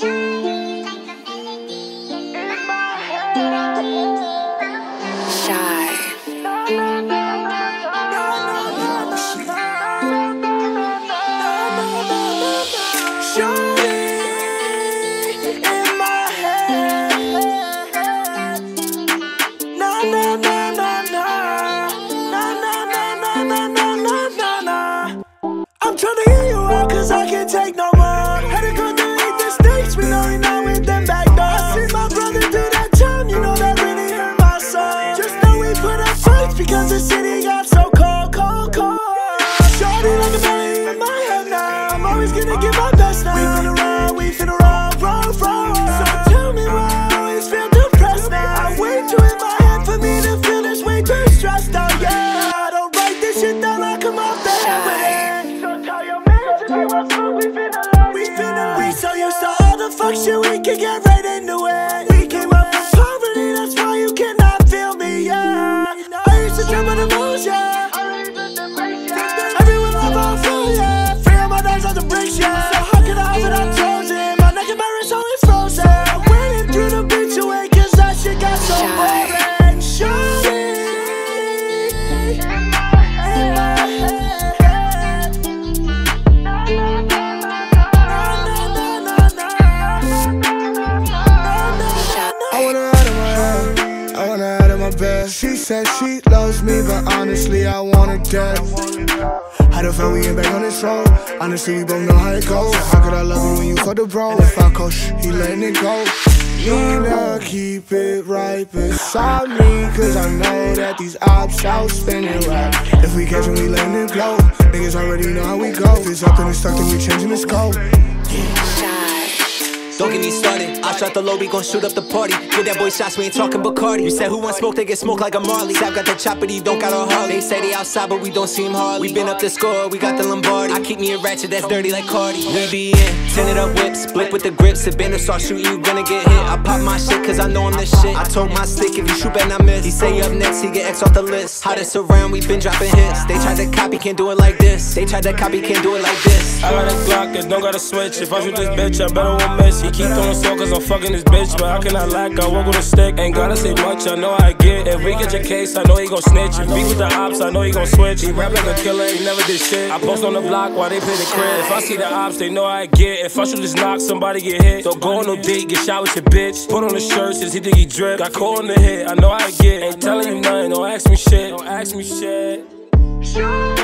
Shining like a melody in my heart. Cause the city got so cold, cold, cold. Shorty like a belly in my head now. I'm always gonna give my best now. We finna ride, we finna roll, roll, roll. So tell me why I always feel depressed now. I'm way too in my head for me to feel this way too stressed out, yeah I don't write this shit down, I come off the So tell your manager to be what's we finna love We finna, we so used to all the fuck shit, we can get right into it. an emotion Honestly, I want it dead. How the found we ain't back on this road? Honestly, we both know how it goes. How could I love you when you fuck the bro? If I coach, he letting it go. Nina, keep it right beside me. Cause I know that these ops out spinning right. If we catch him, we letting it blow. Niggas already know how we go. If it's up and it's stuck, then we changing the scope. Don't get me started. I shot the low, we gon' shoot up the party. Get that boy shots, we ain't talking Bacardi. You said who want smoke, they get smoked like a Marley. Sab got the chopper, he don't got a Harley. They say they outside, but we don't see him hardly. We been up the score, we got the Lombardi. I keep me a ratchet that's dirty like Cardi. We be in, tinted up whips, split with the grips. If banner start shooting, you gonna get hit. I pop my shit, cause I know I'm the shit. I told my stick, if you shoot, better not miss. He say up next, he get X off the list. How Hottest around, we been dropping hits. They tried to copy, can't do it like this. They tried to copy, can't do it like this. I got a Glock, it don't got a switch. If I shoot this bitch, I better won't miss. He keep throwing smoke cause I'm fucking this bitch. But I lack? I walk with a stick. Ain't gotta say much, I know I get. If we get your case, I know he gon' snitch. If beef with the ops, I know he gon' switch. He rap like a killer, he never did shit. I post on the block while they play the crib. If I see the ops, they know I get. If I shoot this knock, somebody get hit. Don't go on no date, get shot with your bitch. Put on the shirt, since he think he drip. Got caught on the hit, I know I get. Ain't telling you nothing, don't ask me shit. Don't ask me shit.